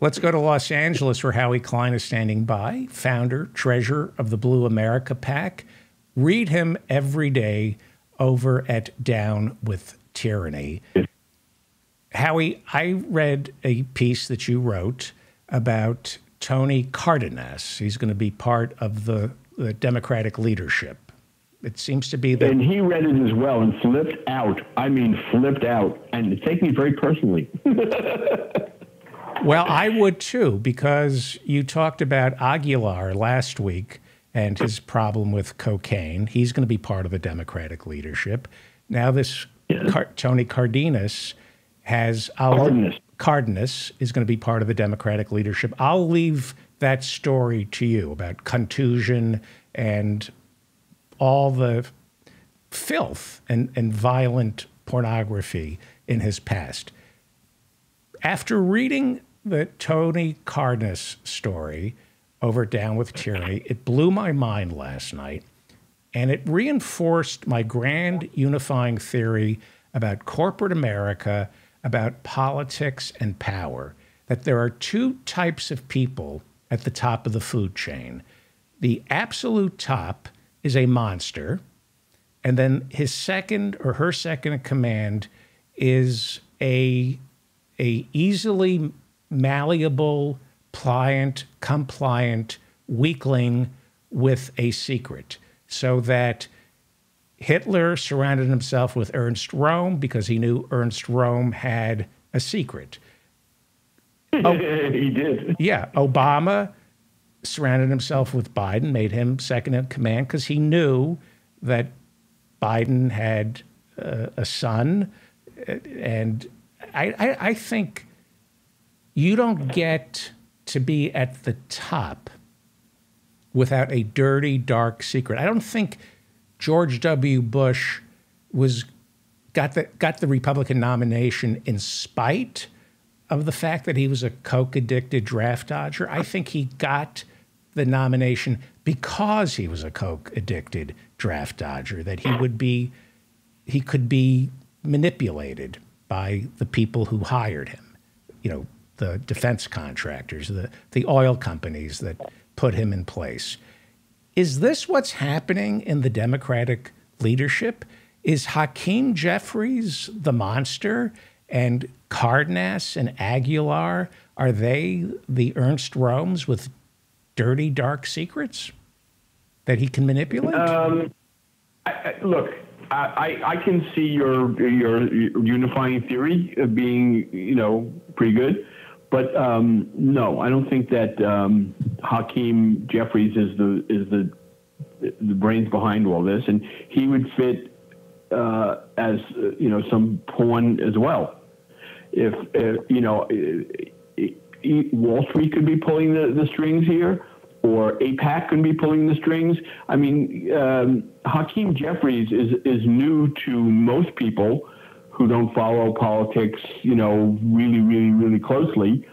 Let's go to Los Angeles, where Howie Klein is standing by, founder, treasurer of the Blue America PAC. Read him every day over at Down with Tyranny. Howie, I read a piece that you wrote about Tony Cardenas. He's going to be part of the, the Democratic leadership. It seems to be that. And he read it as well and flipped out. I mean, flipped out. And take me very personally. well, I would too, because you talked about Aguilar last week and his problem with cocaine. He's going to be part of the Democratic leadership. Now, this Car- Tony Cardenas has. Cardenas. Cardenas is going to be part of the Democratic leadership. I'll leave that story to you about Khan Tusion and all the filth and, and violent pornography in his past. After reading the Tony Cardenas story over Down with Tyranny, it blew my mind last night and it reinforced my grand unifying theory about corporate America, about politics and power, that there are two types of people at the top of the food chain. The absolute top is a monster, and then his second or her second in command is a a easily malleable, pliant, compliant weakling with a secret, so that Hitler surrounded himself with Ernst Röhm because he knew Ernst Röhm had a secret. Oh, he did. Yeah, Obama surrounded himself with Biden, made him second in command because he knew that Biden had uh, a son. And I, I, I think you don't get to be at the top without a dirty, dark secret. I don't think George W. Bush was got the got the Republican nomination in spite of the fact that he was a coke addicted draft dodger. I think he got the nomination because he was a coke addicted draft dodger, that he would be, he could be manipulated by the people who hired him, you know, the defense contractors, the, the oil companies that put him in place. Is this what's happening in the Democratic leadership? Is Hakeem Jeffries the monster and Cardenas and Aguilar, are they the Ernst Röhms with dirty, dark secrets that he can manipulate? Um, I, I, look, I, I can see your your unifying theory being, you know, pretty good, but um, no, I don't think that um, Hakeem Jeffries is the is the the brains behind all this, and he would fit uh, as you know some pawn as well. If, if you know, Wall Street could be pulling the, the strings here, or AIPAC could be pulling the strings. I mean, um, Hakeem Jeffries is is new to most people who don't follow politics, you know, really, really, really closely.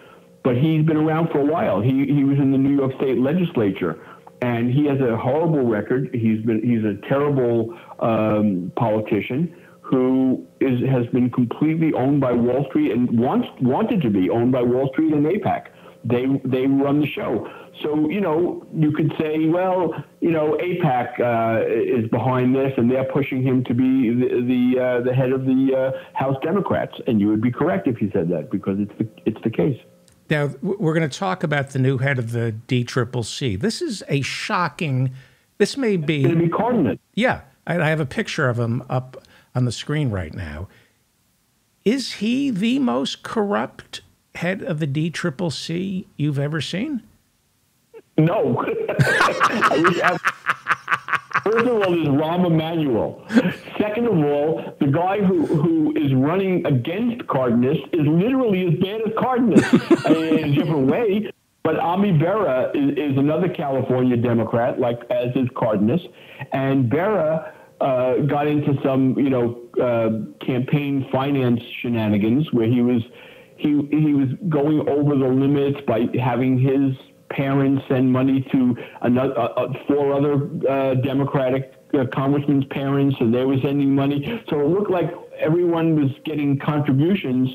But he's been around for a while. He he was in the New York State Legislature, and he has a horrible record. He's been he's a terrible um, politician who is, has been completely owned by Wall Street and wants wanted to be owned by Wall Street and AIPAC. They they run the show. So you know you could say, well, you know, AIPAC uh, is behind this, and they're pushing him to be the the, uh, the head of the uh, House Democrats, and you would be correct if you said that because it's the it's the case. Now we're going to talk about the new head of the DCCC. This is a shocking. This may be. It's going to be Cardenas. Yeah, I, I have a picture of him up on the screen right now. Is he the most corrupt head of the DCCC you've ever seen? No. First of all, there's Rahm Emanuel. Second of all, the guy who, who is running against Cardenas is literally as bad as Cardenas in a different way. But Ami Bera is, is another California Democrat, like as is Cardenas. And Bera uh, got into some, you know, uh, campaign finance shenanigans where he was he he was going over the limits by having his parents send money to another uh, uh four other uh, Democratic uh, congressmen's parents, and they were sending money. So it looked like everyone was getting contributions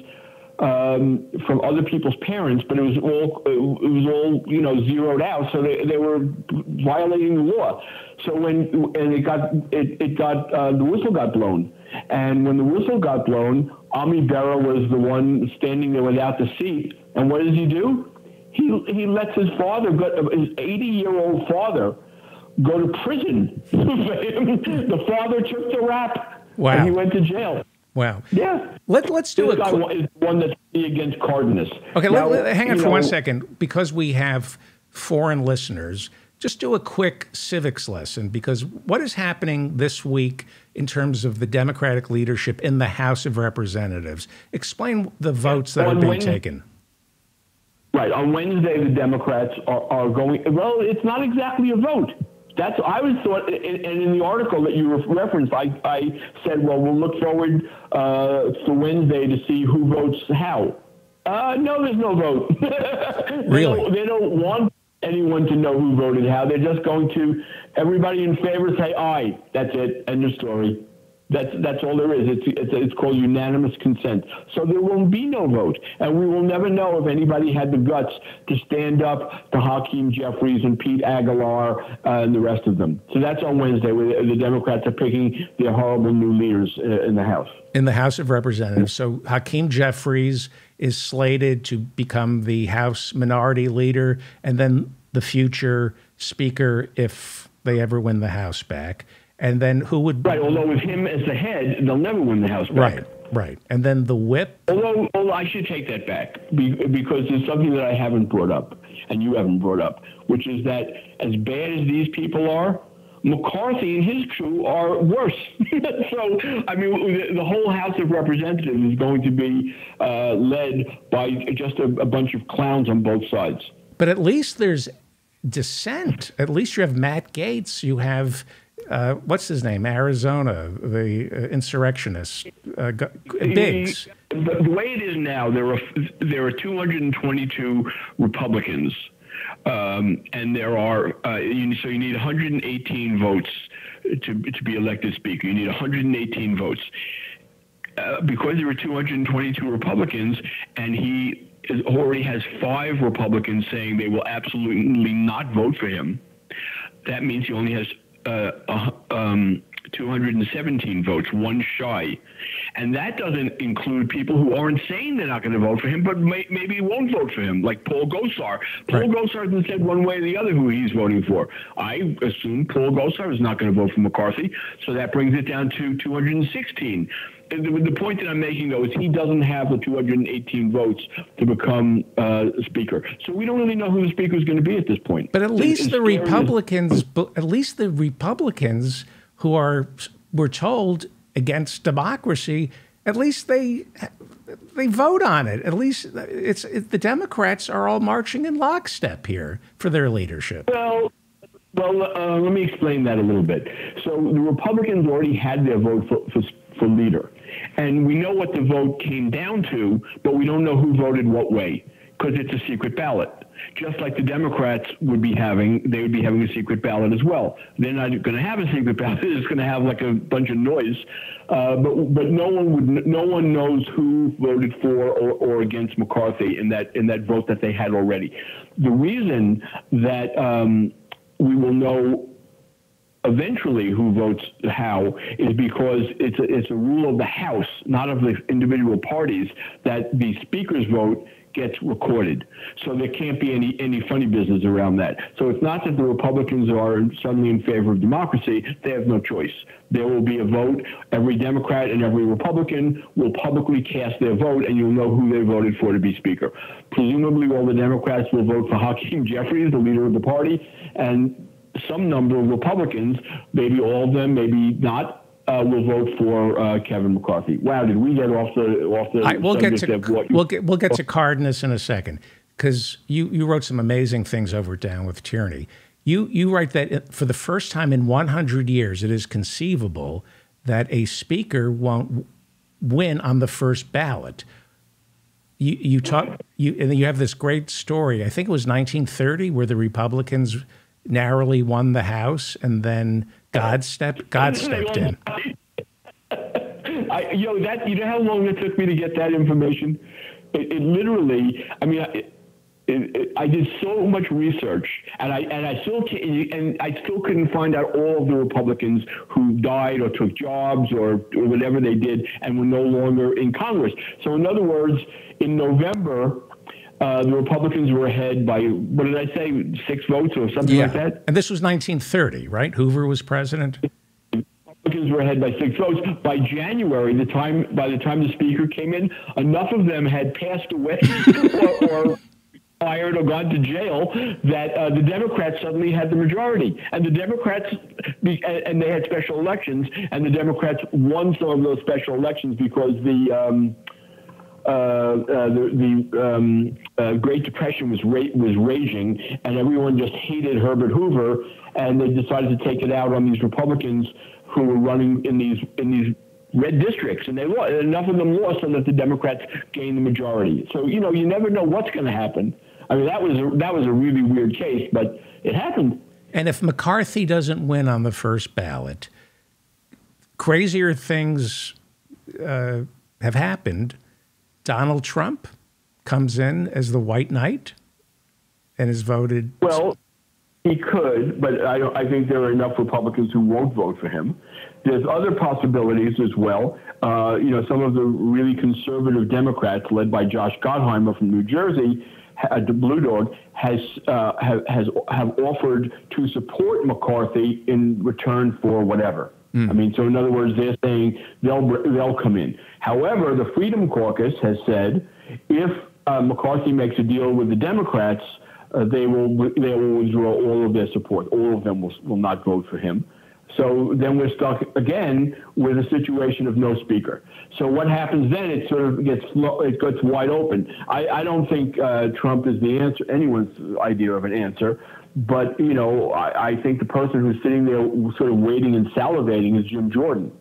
um, from other people's parents, but it was all it was all you know zeroed out, so they, they were violating the law. So when and it got it, it got uh, the whistle got blown, and when the whistle got blown, Ami Bera was the one standing there without the seat. And what does he do? He he lets his father go, his 80 year old father go to prison The father took the rap. Wow. And he went to jail. Wow. Yeah. Let, let's do this a is one that's against Cardenas. Okay, now, let, let, hang on for know, one second. Because we have foreign listeners, just do a quick civics lesson because what is happening this week in terms of the Democratic leadership in the House of Representatives? Explain the votes that are being when, taken. Right. On Wednesday, the Democrats are, are going, well, it's not exactly a vote. That's I was thought, and in the article that you referenced, I, I said, well, we'll look forward uh, for Wednesday to see who votes how. Uh, no, there's no vote. they really? Don't, they don't want anyone to know who voted how. They're just going to everybody in favor say aye. That's it. End of story. That's that's all there is. It's, it's it's called unanimous consent. So there will be no vote, and we will never know if anybody had the guts to stand up to Hakeem Jeffries and Pete Aguilar uh, and the rest of them. So that's on Wednesday. Where the Democrats are picking their horrible new leaders uh, in the House. In the House of Representatives. So Hakeem Jeffries is slated to become the House Minority Leader, and then the future Speaker if they ever win the House back and then who would right? Although with him as the head, they'll never win the House back. Right, right, and then the whip. Although, although I should take that back because there's something that I haven't brought up, and you haven't brought up, which is that as bad as these people are, McCarthy and his crew are worse. so, I mean, the, whole House of Representatives is going to be uh, led by just a, a bunch of clowns on both sides. But at least there's dissent. At least you have Matt Gaetz. You have uh, what's his name? Arizona, the uh, insurrectionist, uh, Biggs. The, the, way it is now, there are there are 222 Republicans, um, and there are uh, you, so you need 118 votes to to be elected speaker. You need 118 votes. Uh, because there are 222 Republicans, and he already has five Republicans saying they will absolutely not vote for him. That means he only has uh, um, 217 votes, one shy. And that doesn't include people who aren't saying they're not going to vote for him, but may, maybe won't vote for him, like Paul Gosar. Paul right. Gosar hasn't said one way or the other who he's voting for. I assume Paul Gosar is not going to vote for McCarthy, so that brings it down to 216 the, point that I'm making, though, is he doesn't have the 218 votes to become uh, speaker. So we don't really know who the speaker is going to be at this point. But at least the Republicans, at least the Republicans who are were told against democracy, at least they they vote on it. At least it's it, the Democrats are all marching in lockstep here for their leadership. Well. Well, uh, let me explain that a little bit. So the Republicans already had their vote for, for, for leader. And we know what the vote came down to, but we don't know who voted what way because it's a secret ballot. Just like the Democrats would be having, they would be having a secret ballot as well. They're not going to have a secret ballot; it's going to have like a bunch of noise. Uh, but but no one would, no one knows who voted for or, or against McCarthy in that in that vote that they had already. The reason that um, we will know eventually who votes how is because it's a, it's a rule of the House, not of the individual parties, that the speaker's vote gets recorded. So there can't be any, any funny business around that. So it's not that the Republicans are suddenly in favor of democracy. They have no choice. There will be a vote. Every Democrat and every Republican will publicly cast their vote, and you'll know who they voted for to be Speaker. Presumably, all the Democrats will vote for Hakeem Jeffries, the leader of the party, and some number of Republicans, maybe all of them, maybe not, uh, will vote for uh, Kevin McCarthy. Wow, did we get off the off the? Right, we'll get to we'll get we'll get to Cardenas in a second because you you wrote some amazing things over Down with Tyranny. You you write that for the first time in 100 years, it is conceivable that a speaker won't win on the first ballot. You you talk you and you have this great story. I think it was 1930 where the Republicans narrowly won the House, and then God stepped God stepped in. I, yo, that you know how long it took me to get that information? It, it literally, I mean, it, it, I did so much research, and I and I still can't. and I still couldn't find out all of the Republicans who died or took jobs or, or whatever they did and were no longer in Congress. So, in other words, in November, uh, the Republicans were ahead by what did I say, six votes or something yeah. like that. And this was 1930, right? Hoover was president. Republicans were ahead by six votes. By January, the time by the time the speaker came in, enough of them had passed away or, or fired or gone to jail that uh, the Democrats suddenly had the majority. And the Democrats, and they had special elections, and the Democrats won some of those special elections because the. Um, the, the um, uh, Great Depression was ra- was raging, and everyone just hated Herbert Hoover, and they decided to take it out on these Republicans who were running in these in these red districts, and they lost. Enough of them lost, so that the Democrats gained the majority. So you know, you never know what's going to happen. I mean, that was a, that was a really weird case, but it happened. And if McCarthy doesn't win on the first ballot, crazier things uh, have happened. Donald Trump comes in as the white knight and is voted. Well, he could, but I, I think there are enough Republicans who won't vote for him. There's other possibilities as well. Uh, you know, some of the really conservative Democrats, led by Josh Gottheimer from New Jersey, uh, the Blue Dog has uh, have, has have offered to support McCarthy in return for whatever. Mm. I mean, so in other words, they're saying they'll they'll come in. However, the Freedom Caucus has said if uh, McCarthy makes a deal with the Democrats, uh, they will they will withdraw all of their support. All of them will will not vote for him. So then we're stuck again with a situation of no speaker. So what happens then? It sort of gets it gets wide open. I, I don't think uh, Trump is the answer, anyone's idea of an answer. But you know, I, I, think the person who's sitting there sort of waiting and salivating is Jim Jordan.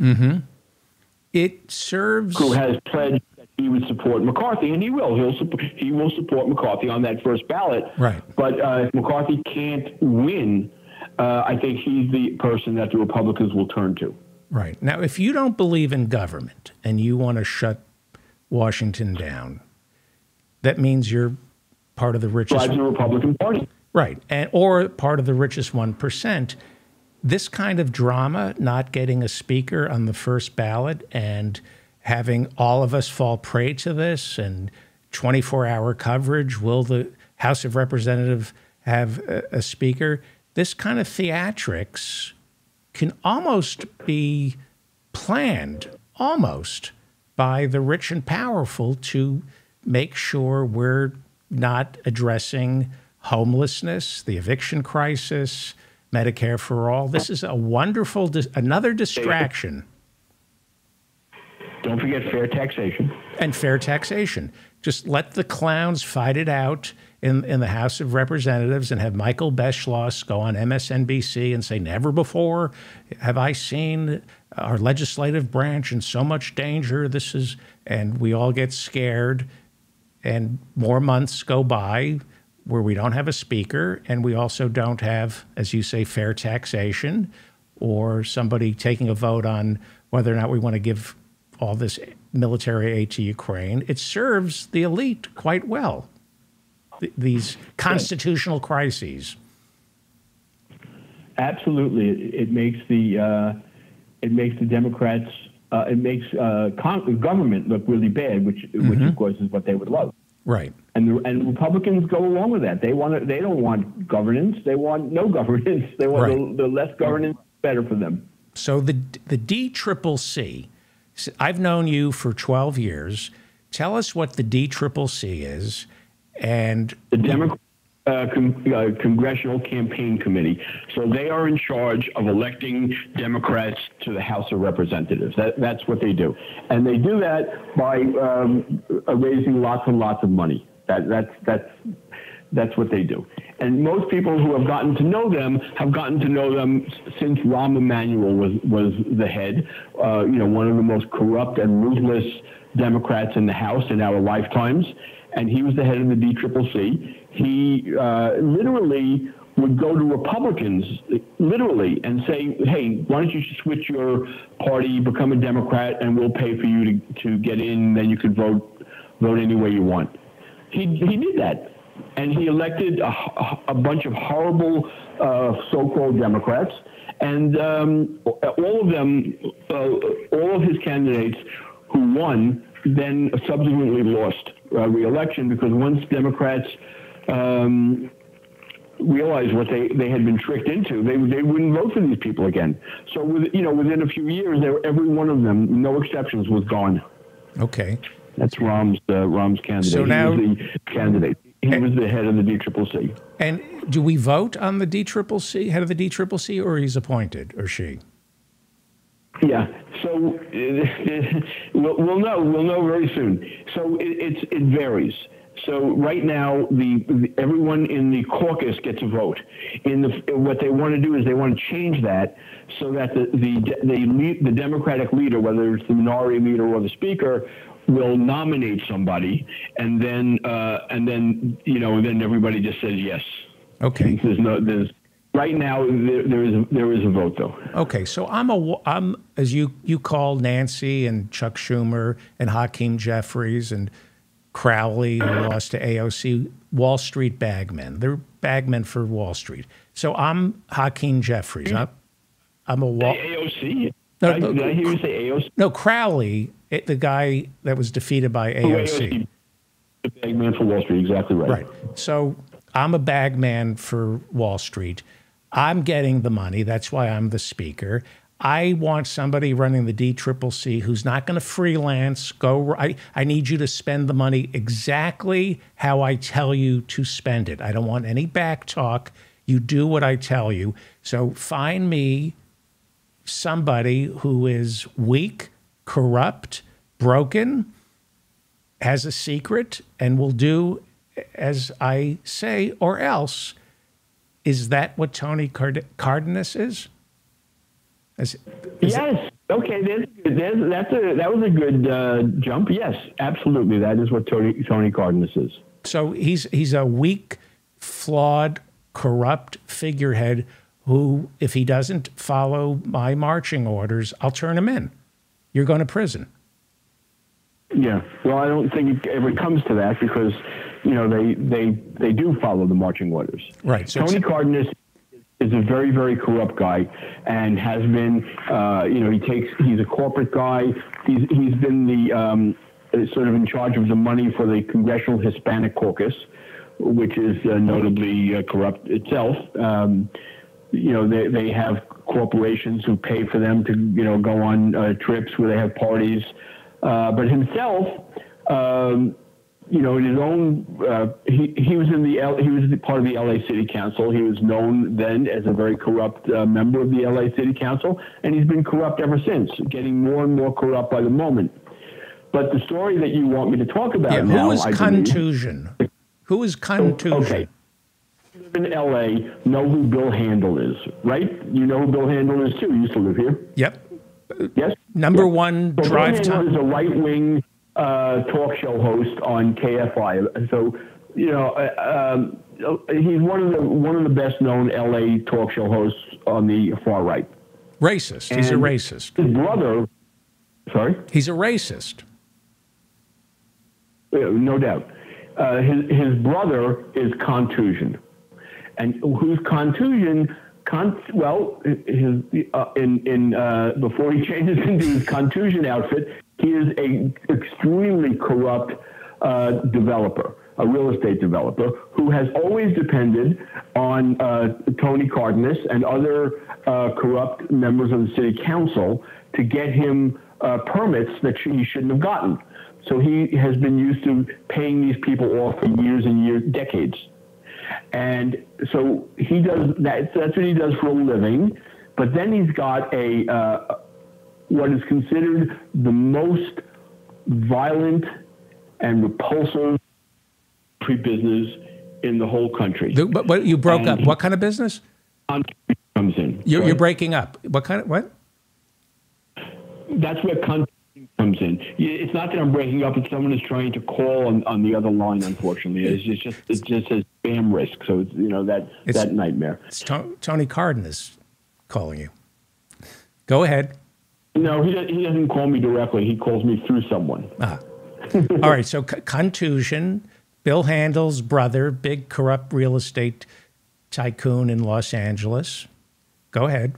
Mm-hmm. It serves who has pledged that he would support McCarthy, and he will. He'll support, he will support McCarthy on that first ballot. Right. But uh, if McCarthy can't win uh, I think he's the person that the Republicans will turn to. Right. Now, if you don't believe in government and you want to shut Washington down, that means you're part of the richest. Drives the Republican Party. Right. And, or part of the richest 1%. This kind of drama, not getting a speaker on the first ballot and having all of us fall prey to this and 24 hour coverage, will the House of Representatives have a, a speaker? this kind of theatrics can almost be planned, almost by the rich and powerful to make sure we're not addressing homelessness, the eviction crisis, Medicare for all. This is a wonderful, another distraction. Don't forget fair taxation. And fair taxation. Just let the clowns fight it out in, in the House of Representatives and have Michael Beschloss go on MSNBC and say, Never before have I seen our legislative branch in so much danger. This is, and we all get scared. And more months go by where we don't have a speaker and we also don't have, as you say, fair taxation or somebody taking a vote on whether or not we want to give all this military aid to Ukraine. It serves the elite quite well th- these constitutional crises. Absolutely, it, makes the uh, it makes the Democrats uh, it makes uh, con- government look really bad, which mm-hmm. which of course is what they would love. Right. And the, and Republicans go along with that. They want to, they don't want governance. They want no governance. They want right. the, the less governance, better for them. So the the D triple C. I've known you for twelve years. Tell us what the D triple C is, and the Democrat uh, con- uh, Congressional Campaign Committee. So they are in charge of electing Democrats to the House of Representatives. That, that's what they do, and they do that by um, uh, raising lots and lots of money. That, that's that's that's what they do. And most people who have gotten to know them have gotten to know them since Rahm Emanuel was was the head. Uh, you know, one of the most corrupt and ruthless Democrats in the House in our lifetimes and he was the head of the DCCC. He uh, literally would go to Republicans, literally, and say, "Hey, why don't you switch your party, become a Democrat, and we'll pay for you to, to get in. Then you could vote vote any way you want. He, he did that. And he elected a, a bunch of horrible uh, so called Democrats. And um, all of them, uh, all of his candidates who won, then subsequently lost uh, re-election because once Democrats um, realized what they, they had been tricked into, they, they wouldn't vote for these people again. So, with, you know, within a few years, were, every one of them, no exceptions, was gone. Okay. That's Rahm's uh, Rahm's candidate. So now, he was the candidate. He and, was the head of the DCCC. And do we vote on the DCCC, head of the DCCC, or he's appointed, or she? Yeah. So uh, we'll, we'll, know. We'll know very soon. So it, it varies. So right now, the, everyone in the caucus gets a vote. In the what they want to do is they want to change that so that the the the, the Democratic leader, whether it's the minority leader or the speaker, will nominate somebody, and then uh, and then you know then everybody just says yes. Okay. There's no there's right now there, there is there is a vote though. Okay, so I'm a I'm as you you call Nancy and Chuck Schumer and Hakeem Jeffries and Crowley who lost to AOC Wall Street bagmen. They're bagmen for Wall Street. So I'm Hakeem Jeffries. I'm, I'm a Wall. AOC. No, did I hear you say AOC? No, Crowley it, the guy that was defeated by oh, AOC. The bagman for Wall Street, exactly right. Right. So I'm a bagman for Wall Street. I'm getting the money. That's why I'm the speaker. I want somebody running the DCCC who's not going to freelance. Go. I, I need you to spend the money exactly how I tell you to spend it. I don't want any back talk. You do what I tell you. So find me somebody who is weak, corrupt, broken, has a secret, and will do as I say, or else. Is that what Tony Card- Cardenas is? is yes. Okay. There's, there's, that's a, that was a good uh, jump. Yes, absolutely. That is what Tony, Tony Cardenas is. So he's, he's a weak, flawed, corrupt figurehead who, if he doesn't follow my marching orders, I'll turn him in you're going to prison. Yeah. Well, I don't think it ever comes to that because, you know, they they they do follow the marching orders. Right. So Tony Cardenas is a very very corrupt guy and has been. Uh, you know, he takes he's a corporate guy. He's he's been the um, sort of in charge of the money for the Congressional Hispanic Caucus, which is uh, notably uh, corrupt itself. Um, you know, they, they have corporations who pay for them to, you know, go on uh, trips where they have parties. Uh, but himself, um, you know, in his own, uh, he, he was in the L, he was part of the LA City Council. He was known then as a very corrupt uh, member of the LA City Council, and he's been corrupt ever since, getting more and more corrupt by the moment. But the story that you want me to talk about yeah, now, who is I Khan Tusion? Believe, who is Khan Tusion? Okay in LA know who Bill Handel is, right? You know who Bill Handel is too. You used to live here. Yep. Yes. Number one so drive Handel is a right wing uh, talk show host on KFI. So you know, uh, um, he's one of the one of the best known LA talk show hosts on the far right. Racist. And he's a racist. His brother. Sorry. He's a racist. no doubt. Uh, his his brother is Khan Tusion and whose Khan Tusion, con- well, his uh, in in uh, before he changes into his Khan Tusion outfit, he is a extremely corrupt uh, developer, a real estate developer who has always depended on uh, Tony Cardenas and other uh, corrupt members of the city council to get him uh, permits that he shouldn't have gotten. So he has been used to paying these people off for years and years, decades. And so he does that. That's what he does for a living. But then he's got a uh, what is considered the most violent and repulsive business in the whole country. The, but, but, you broke and up. What kind of business? Comes in. You're, you're, breaking up. What kind of what? That's where comes in. It's not that I'm breaking up; it's someone is trying to call on, on the other line. Unfortunately, it's just, just it just says spam risk. So it's you know that it's, that nightmare. It's to- Tony Cardenas calling you. Go ahead. No, he he doesn't call me directly. He calls me through someone. Ah. All right, so c- Khan Tusion, Bill Handel's brother, big corrupt real estate tycoon in Los Angeles. Go ahead.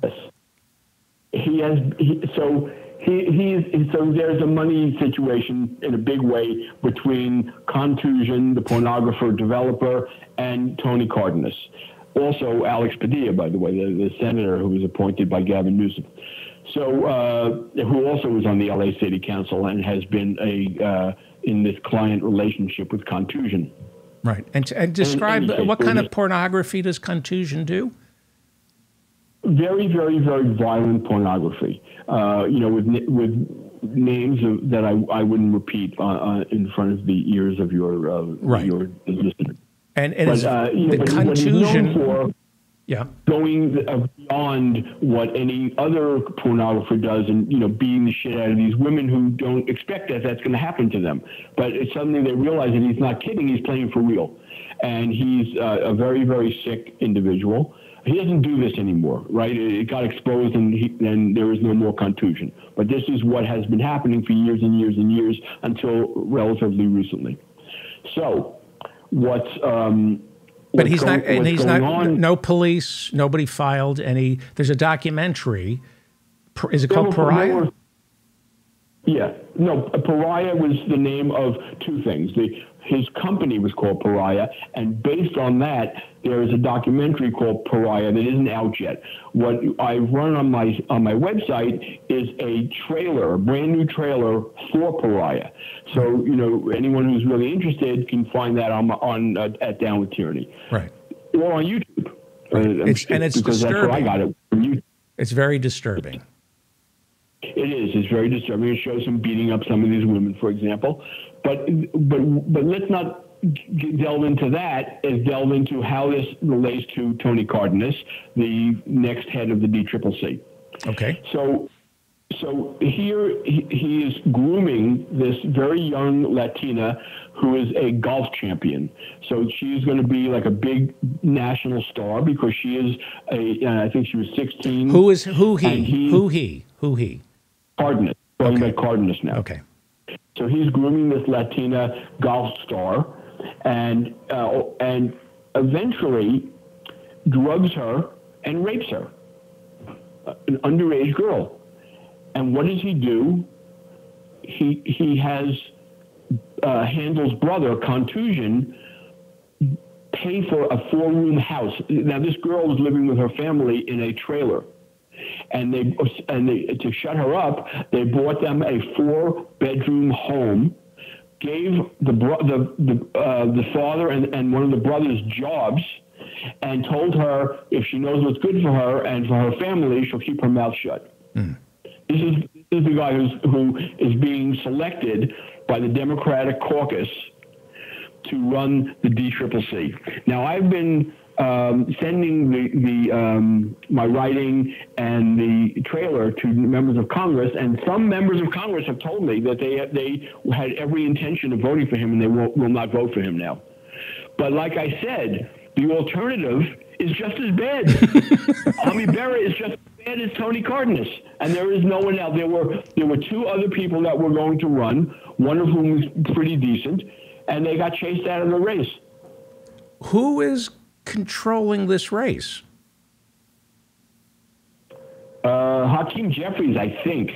He has he, so he he's so there's a money situation in a big way between Khan Tusion, the pornographer developer, and Tony Cardenas. Also, Alex Padilla, by the way, the, the senator who was appointed by Gavin Newsom. So, uh, who also was on the LA City Council and has been a uh, in this client relationship with Khan Tusion. Right, and and describe and- and- what kind of pornography does Khan Tusion do? very, very, very violent pornography. Uh, you know, with with names of, that I, I wouldn't repeat uh, uh, in front of the ears of your uh, Right. your listeners. And and But, uh, you know, the but what he's known Khan Tusion. Yeah, going beyond what any other pornographer does and you know beating the shit out of these women who don't expect that that's going to happen to them. But it's suddenly they realize that he's not kidding he's playing for real. And he's uh, a very very sick individual. He doesn't do this anymore right? It, it got exposed and he, and there is no more Khan Tusion. But this is what has been happening for years and years and years until relatively recently. So what's um but he's go- not, and he's not. on- No police. Nobody filed any. There's a documentary. Is it called Pariah? Yeah, no, Pariah was the name of two things. The, his company was called Pariah, and based on that, there is a documentary called Pariah that isn't out yet. What I run on my on my website is a trailer, a brand new trailer for Pariah. So you know, anyone who's really interested can find that on on uh, at Down with Tyranny Right. or on YouTube. Uh, It's- and it's because that's where I got it from YouTube. It's very disturbing. It is. It's very disturbing. It shows him beating up some of these women, for example. But but but let's not delve into that. Is delve into how this relates to Tony Cardenas, the next head of the DCCC. Okay. So so here he, he is grooming this very young Latina who is a golf champion. So she's going to be like a big national star because she is a. Uh, I think she was 16. Who is who he? He- Who he? Who he? Cardenas. Talking Okay. Cardenas now. Okay. So he's grooming this Latina golf star, and uh, and eventually drugs her and rapes her, uh, an underage girl. And what does he do? He he has uh, Handel's brother, Khan Tusion, pay for a four room house. Now this girl was living with her family in a trailer and they and they to shut her up, they bought them a four bedroom home, gave the bro- the the, uh, the father and, and one of the brothers jobs, and told her if she knows what's good for her and for her family, she'll keep her mouth shut. This is this is the guy who's who is being selected by the Democratic caucus to run the DCCC. Now, I've been um, sending the, the um, my writing and the trailer to members of Congress, and some members of Congress have told me that they they had every intention of voting for him, and they will, will not vote for him now. But like I said, the alternative is just as bad. Ami Bera is just as bad as Tony Cardenas, and there is no one else. There were there were two other people that were going to run, one of whom was pretty decent, and they got chased out of the race. Who is controlling this race? Uh, Hakeem Jeffries, I think.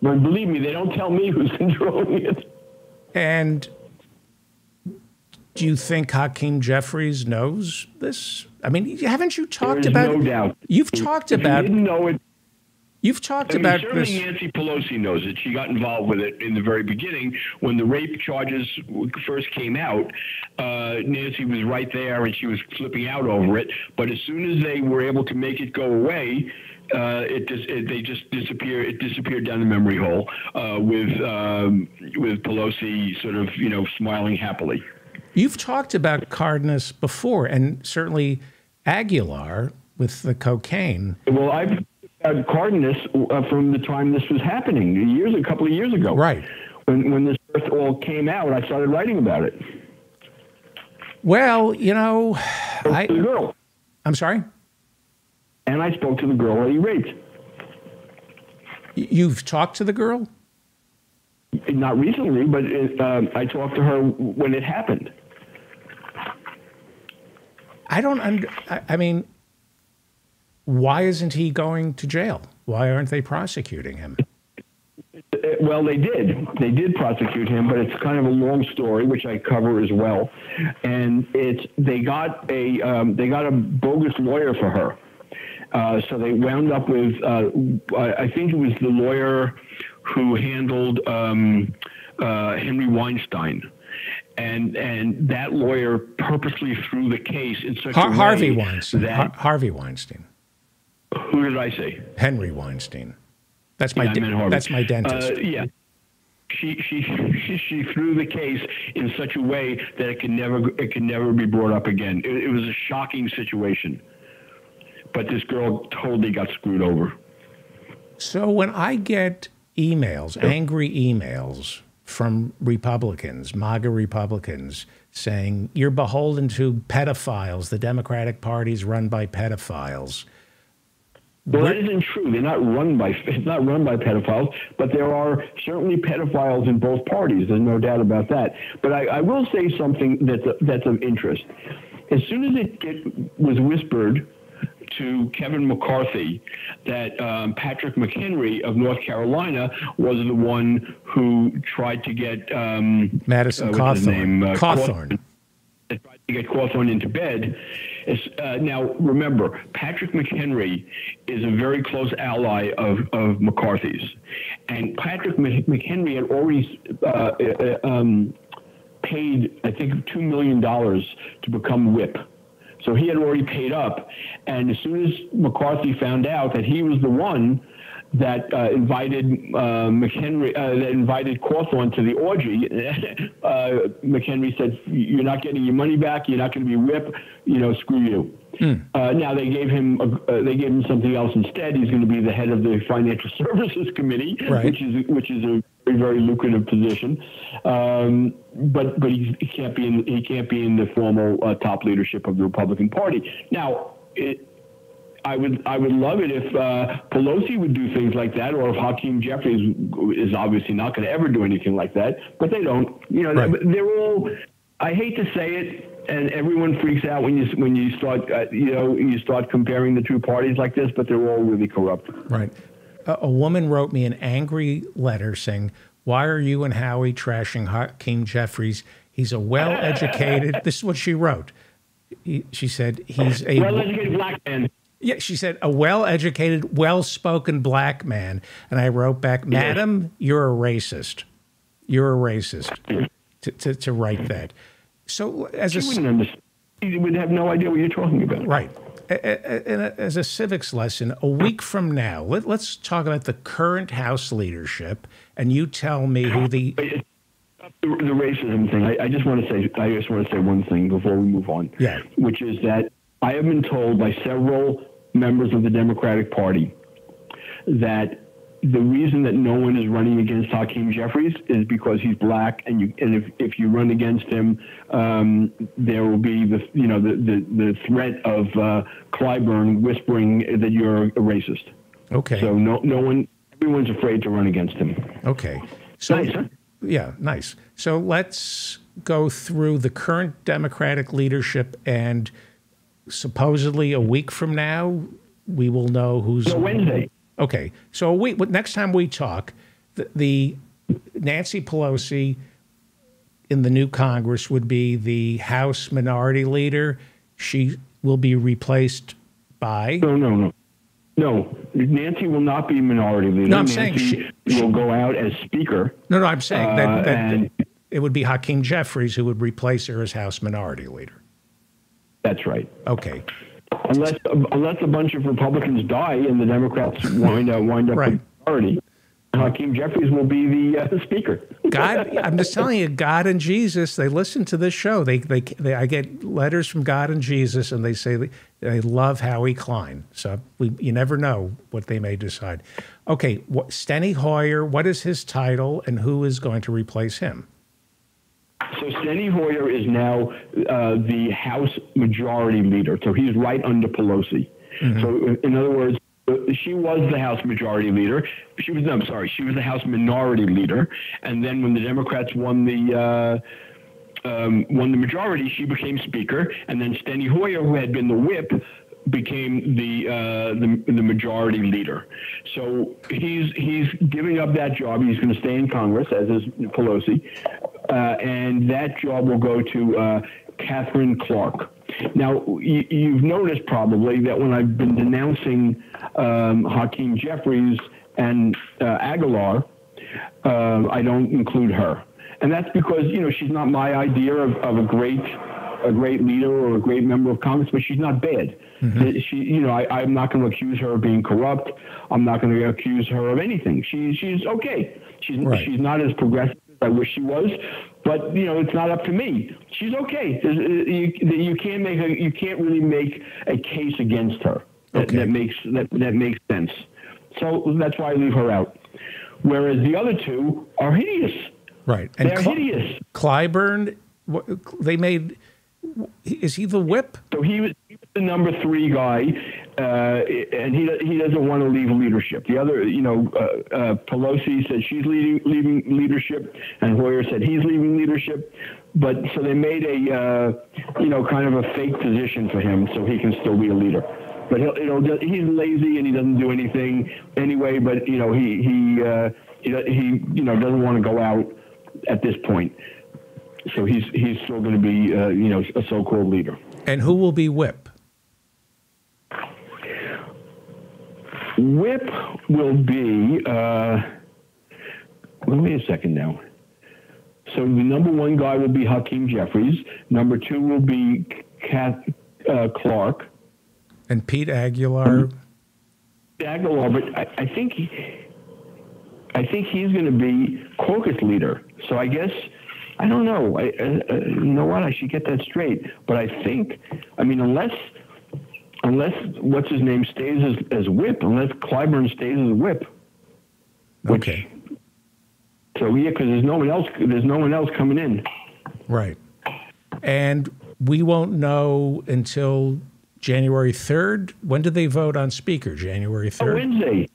But believe me, they don't tell me who's controlling it. And do you think Hakeem Jeffries knows this? I mean, haven't you talked is about? no doubt. You've talked If about. didn't know it. You've talked I mean, about certainly this. Nancy Pelosi knows it. She got involved with it in the very beginning when the rape charges first came out. Uh, Nancy was right there, and she was flipping out over it. But as soon as they were able to make it go away, uh, it, dis- it they just disappeared. It disappeared down the memory hole uh, with um, with Pelosi sort of you know smiling happily. You've talked about Cardenas before, and certainly Aguilar with the cocaine. Well, I've Cardenas uh, from the time this was happening, years, a couple of years ago. Right. When when this first all came out, I started writing about it. Well, you know, I, The girl, I'm sorry. and I spoke to the girl that he raped. You've talked to the girl. not recently, but it, um, I talked to her when it happened. I don't. Under, I, I mean, why isn't he going to jail? Why aren't they prosecuting him? Well, they did. They did prosecute him, but it's kind of a long story, which I cover as well. And it's they got a um, they got a bogus lawyer for her. Uh, so they wound up with uh, I think it was the lawyer who handled um, uh, Henry Weinstein. And and that lawyer purposely threw the case in such Har- a way Harvey Weinstein. That, Har- Harvey Weinstein. Who did I say? Henry Weinstein. That's my yeah, that's my dentist. Uh, yeah. She, she she threw the case in such a way that it can never it can never be brought up again. It, it was a shocking situation, but this girl totally got screwed over. So when I get emails, angry emails from Republicans, MAGA Republicans, saying you're beholden to pedophiles. The Democratic Party is run by pedophiles. Well, that isn't true. They're not run by it's not run by pedophiles, but there are certainly pedophiles in both parties. There's no doubt about that. But I, I will say something that's that's of interest. As soon as it get, was whispered to Kevin McCarthy that um, Patrick McHenry of North Carolina was the one who tried to get um, Madison uh, Cawthorn. Uh, Cawthorn. Tried to get Cawthorn into bed. Uh, now, remember, Patrick McHenry is a very close ally of, of McCarthy's. And Patrick McHenry had already uh, uh, um, paid, I think, $2 million to become whip. So he had already paid up. And as soon as McCarthy found out that he was the one that uh, invited uh, McHenry, uh, that invited Cawthorn to the orgy. Uh, McHenry said, "You're not getting your money back. You're not going to be whip. You know, screw you." Mm. now they gave him a, uh, they gave him something else instead. He's going to be the head of the Financial Services Committee, right. which is which is a very, very lucrative position. Um, but but he, he, can't be in he can't be in the formal top leadership of the Republican Party. Now. It, I would I would love it if uh, Pelosi would do things like that, or if Hakeem Jeffries is obviously not going to ever do anything like that. But they don't. You know, right. they're all. I hate to say it, and everyone freaks out when you when you start uh, you know you start comparing the two parties like this, but they're all really corrupt. Right. A, a woman wrote me an angry letter saying, "Why are you and Howie trashing Hakeem Jeffries? He's a well-educated." this is what she wrote. He, she said he's a well-educated black man. Yeah, she said, a well educated, well spoken black man. And I wrote back, Madam, you're a racist. You're a racist to, to, to write that. So, as she a. Wouldn't understand. She would have no idea what you're talking about. Right. As a civics lesson, a week from now, let, us talk about the current House leadership, and you tell me who the. The, the racism thing. I, I just want to say. I just want to say one thing before we move on. Yeah. Which is that I have been told by several members of the Democratic Party that the reason that no one is running against Hakeem Jeffries is because he's black, and you and if, if you run against him, um, there will be the you know the the, the threat of uh, Clyburn whispering that you're a racist. Okay. So no no one everyone's afraid to run against him. Okay. So nice, huh? yeah, nice. So let's go through the current Democratic leadership and supposedly a week from now, we will know who's. Wednesday. Okay. So a week, next time we talk, the, the Nancy Pelosi in the new Congress would be the House Minority Leader. She will be replaced by. No, no, no. No, Nancy will not be minority leader. No, I'm Nancy saying she, will go out as speaker. No, no, I'm saying that, uh, that, that it would be Hakeem Jeffries who would replace her as House Minority Leader. That's right. Okay. Unless unless a bunch of Republicans die and the Democrats wind up wind up right. majority, Hakeem Jeffries will be the uh, speaker. God, I'm just telling you, God and Jesus, they listen to this show. They, they, they I get letters from God and Jesus, and they say they, they love Howie Klein. So we, you never know what they may decide. Okay, what, Steny Hoyer, what is his title, and who is going to replace him? So Steny Hoyer is now uh, the House Majority Leader. So he's right under Pelosi. Mm-hmm. So in other words, she was the House Majority Leader. She was, no, I'm sorry, she was the House Minority Leader. And then when the Democrats won the uh, um, won the majority, she became Speaker. And then Steny Hoyer, who had been the whip, became the, uh, the the majority leader. So he's he's giving up that job. He's going to stay in Congress, as is Pelosi, and that job will go to uh, Katherine Clark. Now, you, have noticed probably that when I've been denouncing um, Hakeem Jeffries and uh, Aguilar, uh, I don't include her. And that's because, you know, she's not my idea of, of a great a great leader or a great member of Congress, but she's not bad. Mm-hmm. She, you know, I, am not going to accuse her of being corrupt. I'm not going to accuse her of anything. She, she's okay. She's right. she's not as progressive I wish she was, but you know, it's not up to me. She's okay. Uh, you, you can't make a, you can't really make a case against her that, okay. that makes that, that makes sense. So that's why I leave her out. Whereas the other two are hideous. Right. And They're Cl- hideous. Clyburn, they made is he the whip? So he was, he was the number three guy, uh, and he he doesn't want to leave leadership. The other, you know, uh, uh, Pelosi said she's leaving leaving leadership, and Hoyer said he's leaving leadership. But so they made a uh, you know kind of a fake position for him, so he can still be a leader. But he'll, you know, he's lazy and he doesn't do anything anyway. But you know, he he uh, he, he you know doesn't want to go out at this point so he's he's still going to be you know a so-called leader. And who will be whip? Whip will be. Uh, wait a second now. So the number one guy will be Hakeem Jeffries. Number two will be Kath uh, Clark. And Pete Aguilar. Aguilar, but I, I think he, I think he's going to be caucus leader. So I guess I don't know. I, uh, you know what? I should get that straight. But I think, I mean, unless unless what's his name stays as, as whip, unless Clyburn stays as whip. Which, okay. So yeah, because there's no one else. There's no one else coming in. Right. And we won't know until January third. When do they vote on Speaker? January third. Oh, Wednesday.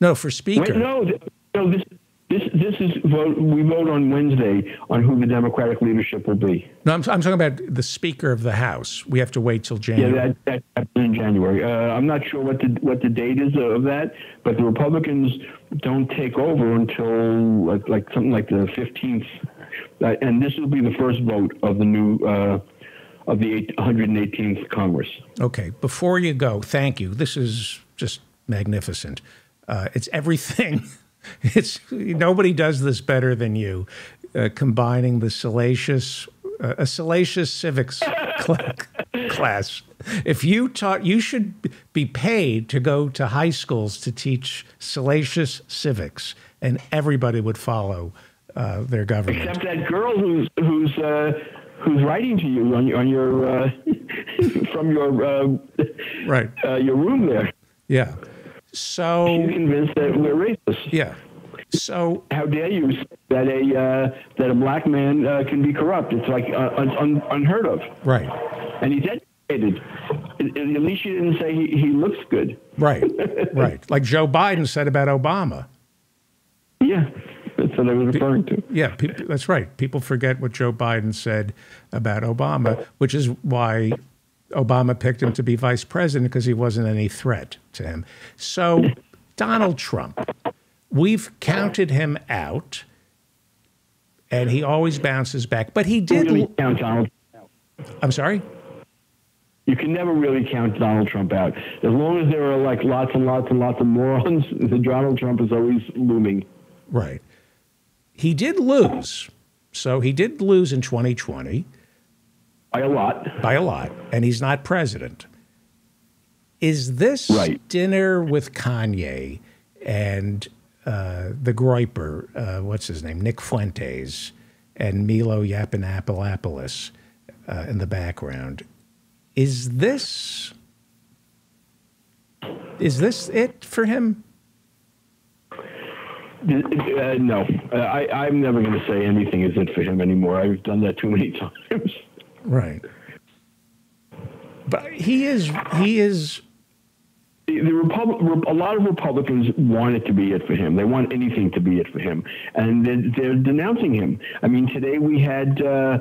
No, for Speaker. Wait, no, no. This this this is vote. We vote on Wednesday on who the Democratic leadership will be. No, I'm, I'm talking about the Speaker of the House. We have to wait till January. Yeah, that, that happens in January. Uh, I'm not sure what the what the date is of that, but the Republicans don't take over until like, like something like the 15th, uh, and this will be the first vote of the new. Uh, of the 118th Congress. Okay, before you go, thank you. This is just magnificent. Uh, it's everything It's nobody does this better than you, uh, combining the salacious, uh, a salacious civics cl- class. If you taught, you should be paid to go to high schools to teach salacious civics, and everybody would follow uh, their government. Except that girl who's who's uh, who's writing to you on your on your uh, from your uh, right your room there. Yeah. So convinced that we're racist. Yeah. So how dare you say that a uh, that a black man uh, can be corrupt? It's like uh, un- unheard of. Right. And he's educated. At least you didn't say he, he looks good. Right. right. Like Joe Biden said about Obama. Yeah. That's what I was referring to. Yeah, that's right. People forget what Joe Biden said about Obama, which is why Obama picked him to be vice president because he wasn't any threat to him. So, Donald Trump, we've counted him out, and he always bounces back. But he did. Really count Donald. I'm sorry. You can never really count Donald Trump out. As long as there are like lots and lots and lots of morons, Donald Trump is always looming. Right. He did lose. So he did lose in 2020. By a lot. By a lot. And he's not president. Is this right. dinner with Kanye and uh, the Groyper, uh, what's his name, Nick Fuentes, and Milo Yiannopoulos uh, in the background? Is this is this it for him? Uh, no, uh, I, I'm never going to say anything is it for him anymore. I've done that too many times. Right. But he is he is the, Republic, a lot of Republicans want it to be it for him. They want anything to be it for him, and they're, they're denouncing him. I mean, today we had uh,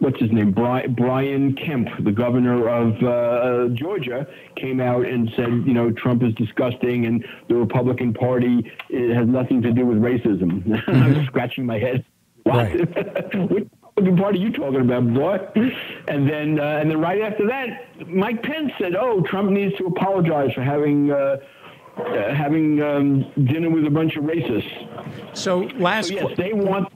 what's his name, Brian Kemp, the governor of uh, Georgia, came out and said, you know, Trump is disgusting, and the Republican Party has nothing to do with racism. Mm-hmm. I'm scratching my head. What? Right. Republican Party you talking about, boy? And then, uh, and then right after that, Mike Pence said, "Oh, Trump needs to apologize for having." Uh, uh, having um, dinner with a bunch of racists. So last, so, yes, they want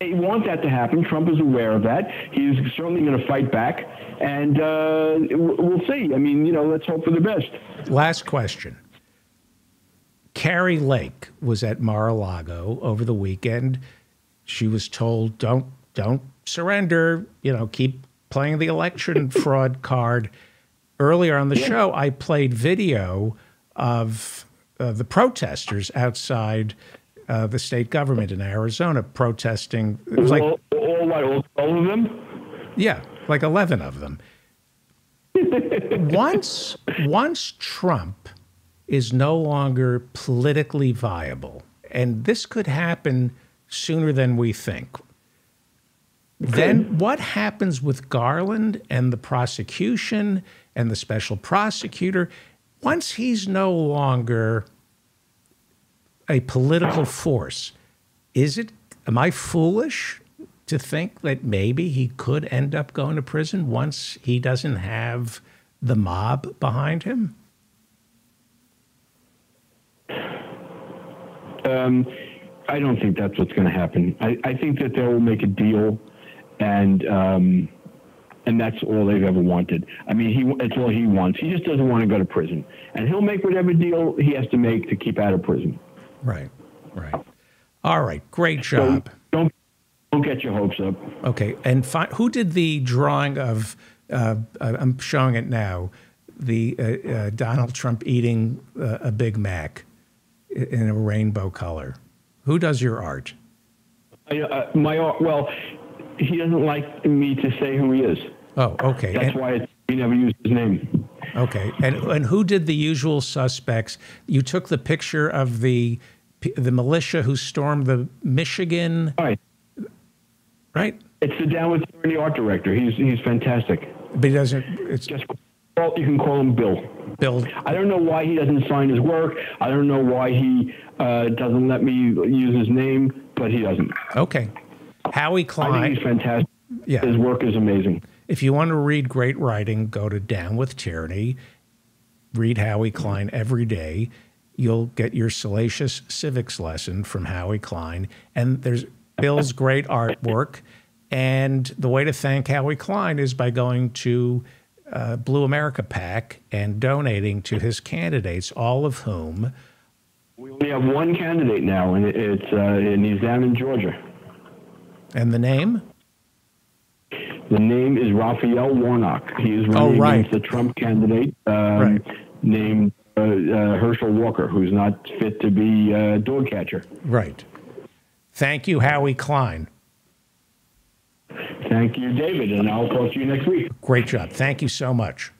they want that to happen. Trump is aware of that. He's certainly going to fight back, and uh, we'll see. I mean, you know, let's hope for the best. Last question. Kari Lake was at Mar-a-Lago over the weekend. She was told, "Don't, don't surrender, you know, keep playing the election fraud card. Earlier on the yeah. show, I played video of uh, the protesters outside uh, the state government in Arizona protesting. It was like all, all, all, all of them. Yeah, like eleven of them. once, once Trump is no longer politically viable, and this could happen sooner than we think. Then what happens with Garland and the prosecution and the special prosecutor once he's no longer a political force? Is it am I foolish to think that maybe he could end up going to prison once he doesn't have the mob behind him? Um, I don't think that's what's going to happen. I, I think that they will make a deal and um, and that's all they've ever wanted. I mean, he it's all he wants. He just doesn't want to go to prison, and he'll make whatever deal he has to make to keep out of prison. Right, right. All right, great job. So don't don't get your hopes up. Okay, and fi- who did the drawing of? Uh, I'm showing it now. The uh, uh, Donald Trump eating uh, a Big Mac in a rainbow color. Who does your art? Uh, my art. Well, he doesn't like me to say who he is. Oh, okay. That's and, why we never used his name. Okay, and and who did the usual suspects? You took the picture of the the militia who stormed the Michigan. Right. Right. It's the Down with Tyranny art director. He's he's fantastic. But he doesn't. It's just. Well, you can call him Bill. Bill. I don't know why he doesn't sign his work. I don't know why he uh, doesn't let me use his name, but he doesn't. Okay. Howie Klein. He's fantastic. Yeah. His work is amazing. If you want to read great writing, go to Down with Tyranny. Read Howie Klein every day. You'll get your salacious civics lesson from Howie Klein. And there's Bill's great artwork. And the way to thank Howie Klein is by going to uh, Blue America PAC and donating to his candidates, all of whom. We only have one candidate now, and it's uh, and he's down in Georgia. And the name? The name is Raphael Warnock. He is running oh, right. against the Trump candidate um, right. named uh, uh, Herschel Walker, who's not fit to be a dog catcher. Right. Thank you, Howie Klein. Thank you, David, and I'll talk to you next week. Great job. Thank you so much.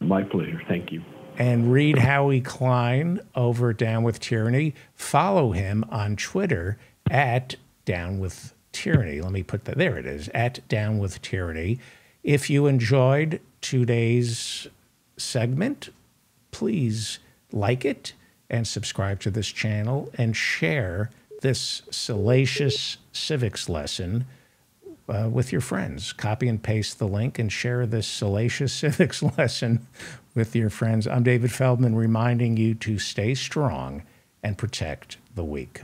My pleasure. Thank you. And read Howie Klein over Down with Tyranny. Follow him on Twitter at down with Tyranny. Let me put that there it is at Down with Tyranny. If you enjoyed today's segment, please like it and subscribe to this channel and share this salacious civics lesson uh, with your friends. Copy and paste the link and share this salacious civics lesson with your friends. I'm David Feldman reminding you to stay strong and protect the weak.